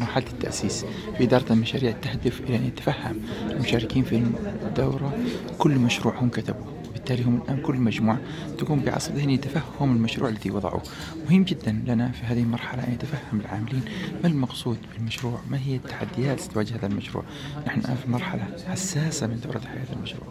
مرحلة التأسيس. في إدارة المشاريع تهدف إلى أن يتفهم المشاركين في الدورة كل مشروع هم كتبوه. بالتالي هم الآن كل مجموعة تقوم بعصر ذهني تفهم المشروع الذي وضعوه. مهم جدا لنا في هذه المرحلة أن يتفهم العاملين ما المقصود بالمشروع. ما هي التحديات تواجه هذا المشروع؟ نحن الآن في مرحلة حساسة من دورة حياة المشروع.